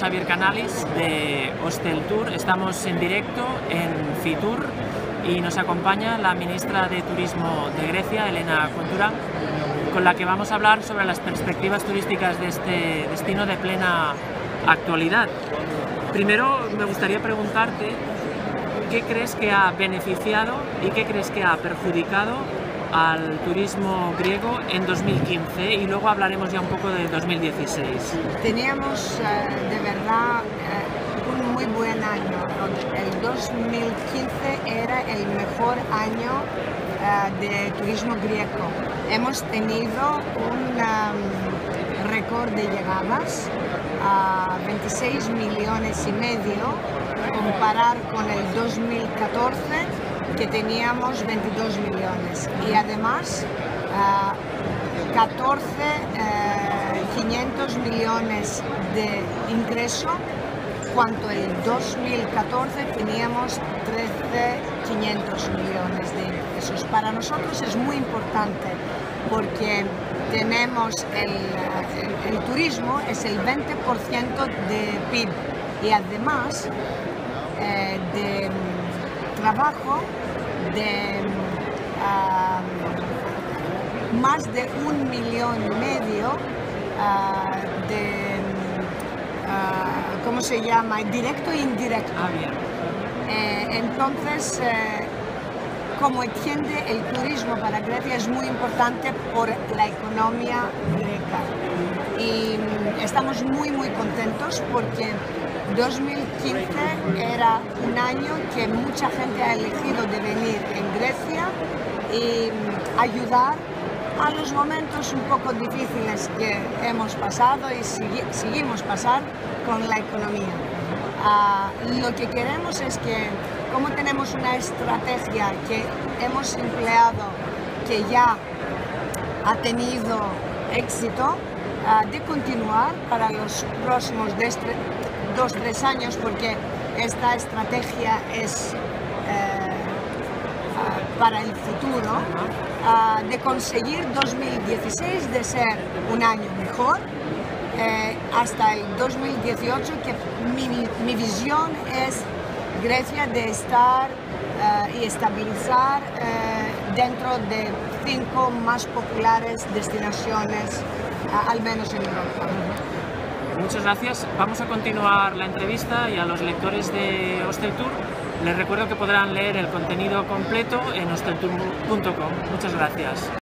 Xavier Canalis de Hostel Tour. Estamos en directo en Fitur y nos acompaña la ministra de Turismo de Grecia, Elena Contura, con la que vamos a hablar sobre las perspectivas turísticas de este destino de plena actualidad. Primero me gustaría preguntarte qué crees que ha beneficiado y qué crees que ha perjudicado al turismo griego en 2015 y luego hablaremos ya un poco de 2016. Teníamos eh, de verdad eh, un muy buen año. El 2015 era el mejor año eh, de turismo griego. Hemos tenido un um, récord de llegadas a 26 millones y medio, comparar con el 2014 que teníamos 22 millones y además 14 500 millones de ingreso cuando el 2014 teníamos 13 500 millones de ingresos. Para nosotros es muy importante porque tenemos el, turismo, es el 20% de PIB y además eh, de trabajo de ah, más de un millón y medio ah, de, uh, ¿cómo se llama? Directo e indirecto. Ah, bien. Eh, entonces, eh, como entiende, el turismo para Grecia es muy importante por la economía greca. Y mm, estamos muy, muy contentos porque 2015 era un año que mucha gente ha elegido de venir en Grecia y ayudar a los momentos un poco difíciles que hemos pasado y seguimos pasar con la economía. Ah, lo que queremos es que, como tenemos una estrategia que hemos empleado, que ya ha tenido éxito, ah, de continuar para los próximos dos, tres años, porque esta estrategia es eh, para el futuro, ah, de conseguir 2016 de ser un año mejor, eh, hasta el 2018, que mi, visión es Grecia de estar eh, y estabilizar dentro de cinco más populares destinaciones, al menos en Europa. Muchas gracias. Vamos a continuar la entrevista y a los lectores de Hostel Tour les recuerdo que podrán leer el contenido completo en hosteltour.com. Muchas gracias.